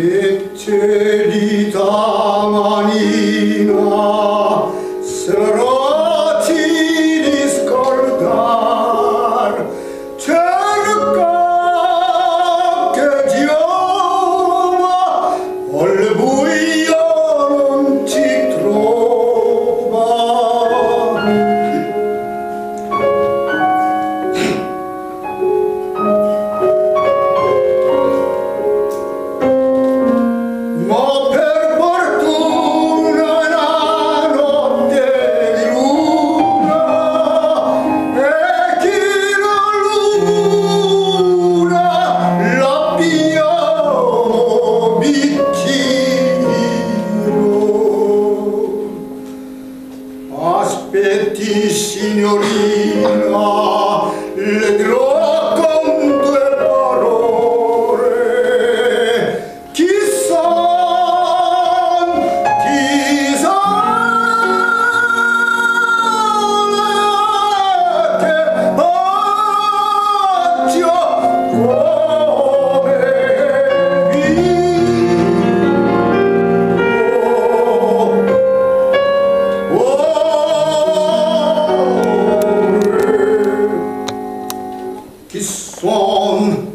et celita manina Aspetti signorina, le dirò on.